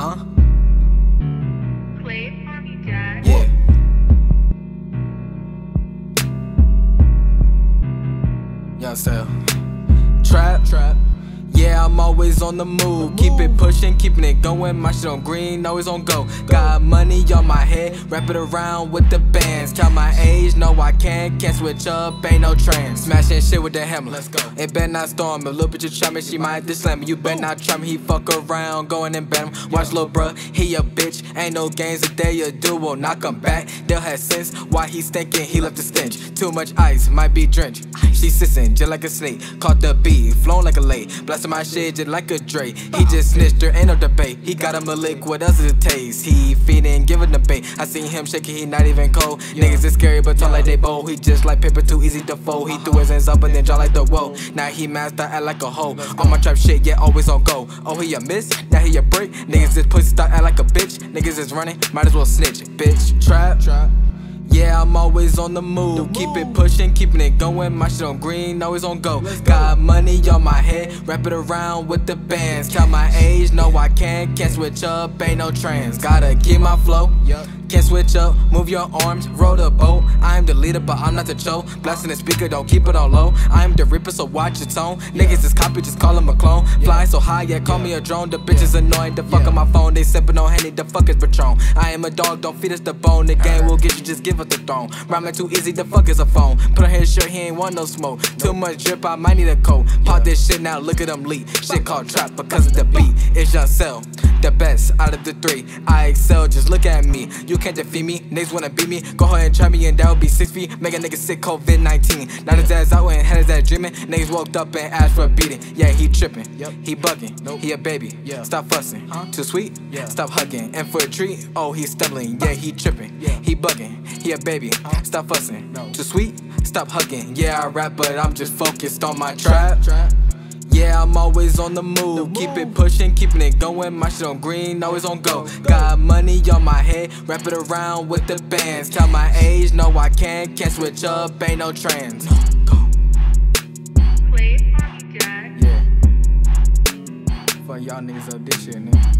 Huh? Play for me, Dad. Yeah. Yung Cel. Trap, trap. Yeah, I'm always on the move. Keep it pushing, keeping it going. My shit on green, always on go. Got money on my head, wrap it around with the bands. Count my age, no I can't. Can't switch up, ain't no trans. Smashing shit with the hammer. Let's go. It better not storm. A little bitch you try me, she might just slam me. You better not try me, he fuck around, going and bam. Watch little bruh, he a bitch. Ain't no games a day a duo. Knock him back, they'll have sense. Why he stinking, he left the stench. Too much ice, might be drenched. She sissing just like a snake. Caught the bee, flown like a lake. Blessing my shit just like a Dre. He just snitched, there ain't no debate. He got him a lick, what else does it taste? He feeding, giving the bait. I seen him shaking, he not even cold. Niggas is scary, but talk like they bold. He just like paper, too easy to fold. He threw his hands up and then draw like the whoa. Now he master, act like a hoe. On my trap shit, yeah, always on go. Oh, he a miss, now he a brick. Niggas is pussy, start act like a bitch. Niggas is running, might as well snitch, bitch. Trap, trap. I'm always on the move. Keep it pushing, keeping it going. My shit on green, always on go. Got money on my head, wrap it around with the bands. Count my age, no I can't. Can't switch up, ain't no trans. Gotta keep my flow. Can't switch up, move your arms, roll the boat. I'm the leader, but I'm not the Joe. Blasting the speaker, don't keep it on low. I'm the reaper, so watch your tone. Niggas is copy, just call him a clone. Flying so high, yeah, call me a drone. The bitch is annoying, the fuck on my phone. They sipping on Henny, the fuck is Patron. I am a dog, don't feed us the bone. The game will get you, just give us the throne. Rhyming too easy, the fuck is a phone. Put on his shirt, he ain't want no smoke. Too much drip, I might need a coat. Pop this shit now, look at them leak. Shit called trap because of the beat. It's Yung Cel, the best out of the three. I excel, just look at me. You can't defeat me, niggas wanna beat me. Go ahead and try me, and that'll be six feet. Make a nigga sick COVID 19. Now his ass out and had his ass dreaming. Niggas woke up and asked for a beating. Yeah, he tripping. He bugging. He a baby. Stop fussing. Too sweet? yeah. Stop hugging. And for a treat, oh, he's stumbling. Yeah, he tripping. He bugging. He a baby. Stop fussing. Too sweet? Stop hugging. Yeah, I rap, but I'm just focused on my trap. Yeah, I'm always on the move. Keep it pushing, keeping it going. My shit on green, always on go. Got money on my head, wrap it around with the bands. Tell my age, no I can't. Can't switch up, ain't no trans. Go. Play for me, Dad. Yeah. For y'all niggas up this shit, nigga.